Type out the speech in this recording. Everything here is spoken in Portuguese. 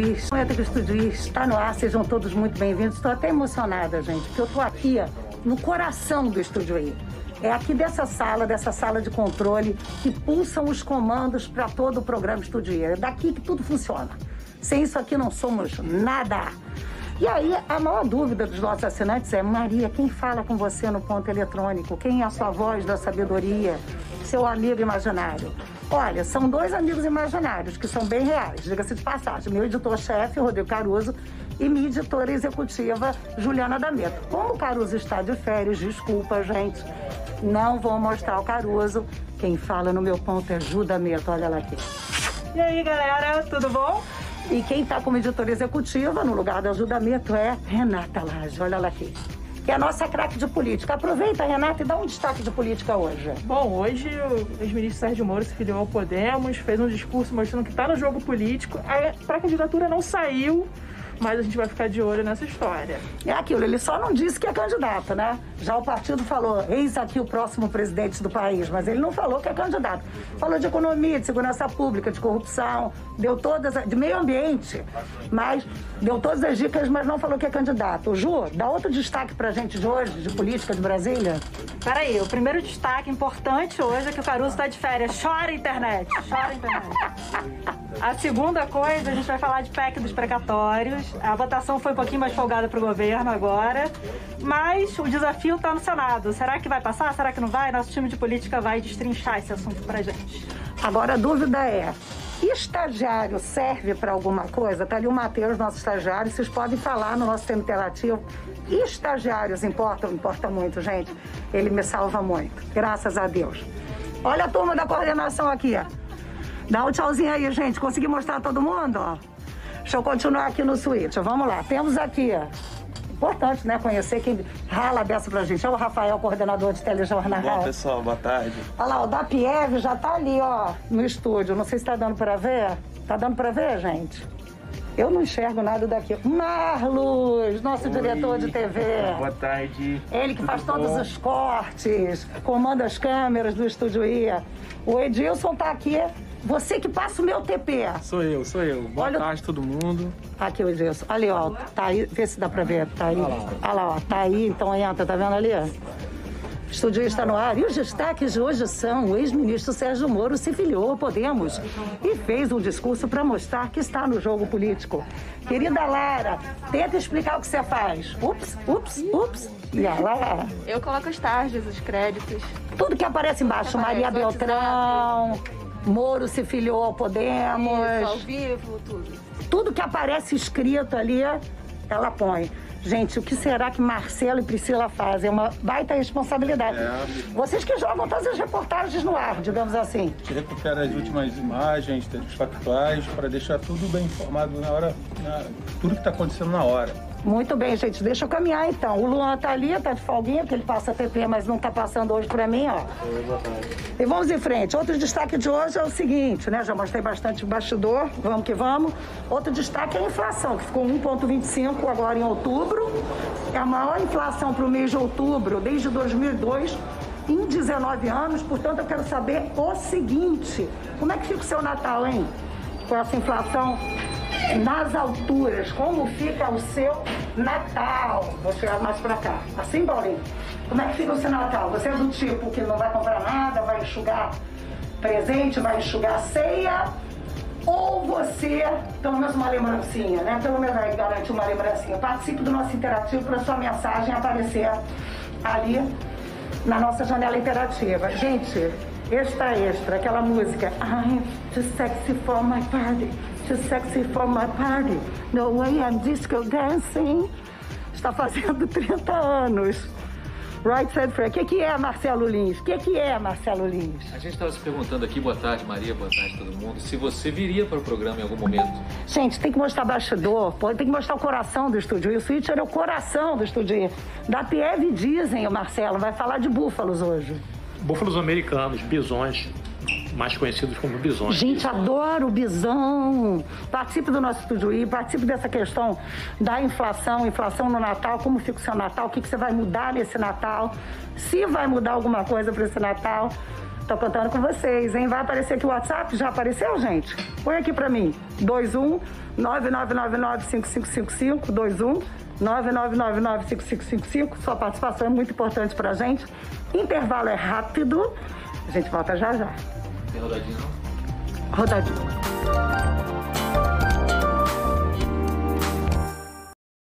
Estudis. Momento que Estudis está no ar, sejam todos muito bem-vindos. Estou até emocionada, gente, porque eu estou aqui no coração do Estúdio I. É aqui dessa sala, dessa sala de controle, que pulsam os comandos para todo o programa Estúdio I. É daqui que tudo funciona. Sem isso aqui não somos nada. E aí, a maior dúvida dos nossos assinantes é: Maria, quem fala com você no ponto eletrônico? Quem é a sua voz da sabedoria? Seu amigo imaginário? Olha, são dois amigos imaginários que são bem reais, diga-se de passagem. Meu editor-chefe, Rodrigo Caruso, e minha editora executiva, Juliana D'Ameto. Como o Caruso está de férias, desculpa, gente, não vou mostrar o Caruso. Quem fala no meu ponto é Ju D'Ameto, olha lá aqui. E aí, galera, tudo bom? E quem está como editora executiva, no lugar da Ju D'Ameto, é Renata Laje, olha lá aqui que é a nossa craque de política. Aproveita, Renata, e dá um destaque de política hoje. Bom, hoje o ex-ministro Sérgio Moro se filiou ao Podemos, fez um discurso mostrando que está no jogo político. A candidatura não saiu, mas a gente vai ficar de olho nessa história. É aquilo, ele só não disse que é candidato, né? Já o partido falou, eis aqui o próximo presidente do país, mas ele não falou que é candidato. Falou de economia, de segurança pública, de corrupção, deu todas, de meio ambiente, mas deu todas as dicas, mas não falou que é candidato. Ju, dá outro destaque pra gente de hoje, de política de Brasília? Peraí, o primeiro destaque importante hoje é que o Caruso está de férias. Chora internet, chora internet. A segunda coisa, a gente vai falar de PEC dos precatórios. A votação foi um pouquinho mais folgada para o governo agora, mas o desafio está no Senado. Será que vai passar? Será que não vai? Nosso time de política vai destrinchar esse assunto para gente. Agora a dúvida é: estagiário serve para alguma coisa? Tá ali o Matheus, nosso estagiário, vocês podem falar no nosso tema interativo. Estagiários importam? Importa muito, gente. Ele me salva muito, graças a Deus. Olha a turma da coordenação aqui. Dá um tchauzinho aí, gente. Consegui mostrar todo mundo? Ó. Deixa eu continuar aqui no switch. Vamos lá. Temos aqui, importante, né? Conhecer quem rala dessa pra gente. É o Rafael, coordenador de telejornal. Bom, pessoal, boa tarde. Olha lá, o da Pieve já tá ali, ó, no estúdio. Não sei se tá dando pra ver. Tá dando pra ver, gente? Eu não enxergo nada daqui. Marlos, nosso Oi. diretor de TV. Boa tarde. Ele que Tudo faz bom? todos os cortes, comanda as câmeras do Estúdio IA. O Edilson tá aqui você que passa o meu TP. Sou eu, sou eu. Boa Olha... tarde, todo mundo. Aqui, o Edilson. Ali, ó. Tá aí. Vê se dá pra ver. Tá aí. Olha lá, Olha lá ó. Tá aí, então entra. Tá vendo ali? Estúdio está no ar e os destaques de hoje são: o ex-ministro Sérgio Moro se filiou ao Podemos e fez um discurso para mostrar que está no jogo político. Querida Lara, tenta explicar o que você faz. Ups, ups, ups. E lá. Eu coloco os tardes, os créditos. Tudo que aparece embaixo, Maria Beltrão. Moro se filiou ao Podemos. Isso, ao vivo, tudo. Tudo que aparece escrito ali, ela põe. Gente, o que será que Marcelo e Priscila fazem? É uma baita responsabilidade. É. Vocês que jogam todas as reportagens no ar, digamos assim. A gente recupera as últimas imagens, os factuais, para deixar tudo bem informado na hora, na, tudo que está acontecendo na hora. Muito bem, gente. Deixa eu caminhar então. O Luan tá ali, tá de folguinha, porque ele passa TP, mas não tá passando hoje pra mim, ó. E vamos em frente. Outro destaque de hoje é o seguinte, né? Já mostrei bastante bastidor. Vamos que vamos. Outro destaque é a inflação, que ficou 1,25 agora em outubro. É a maior inflação para o mês de outubro desde 2002 em 19 anos. Portanto, eu quero saber o seguinte: como é que fica o seu Natal, hein? Com essa inflação nas alturas, como fica o seu Natal. Vou chegar mais pra cá. Assim, Paulinho? Como é que fica o seu Natal? Você é do tipo que não vai comprar nada, vai enxugar presente, vai enxugar ceia? Ou você, pelo menos uma lembrancinha, né? Pelo menos aí garante uma lembrancinha. Participe do nosso interativo para sua mensagem aparecer ali na nossa janela interativa. Gente, extra extra, aquela música I'm too sexy for my party too sexy for my party. No way I'm disco dancing. Está fazendo 30 anos. Right Said Frank. O que, que é Marcelo Lins? O que, que é Marcelo Lins? A gente estava se perguntando aqui, boa tarde Maria, boa tarde todo mundo, se você viria para o programa em algum momento. Gente, tem que mostrar bastidor, tem que mostrar o coração do estúdio. E o Switcher é o coração do estúdio. Da Pieve dizem, o Marcelo, vai falar de búfalos hoje. Búfalos americanos, bisões, mais conhecidos como bisões. Gente, adoro o bisão. Participe do nosso Tujuí, participe dessa questão da inflação, inflação no Natal, como fica o seu Natal, o que, que você vai mudar nesse Natal, se vai mudar alguma coisa para esse Natal. Tô contando com vocês, hein? Vai aparecer aqui o WhatsApp? Já apareceu, gente? Põe aqui para mim. 21 21 999995555. Sua participação é muito importante pra gente. Intervalo é rápido. A gente volta já já. 好大劲